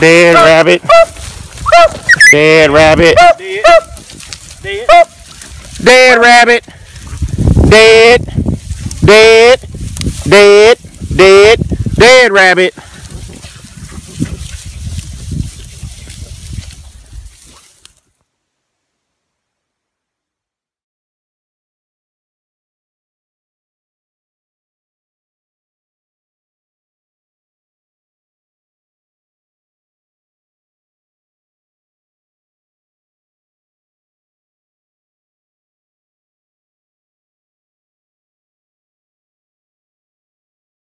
Dead rabbit. Dead rabbit. Dead. Dead rabbit. Dead. Dead. Dead. Dead. Dead rabbit.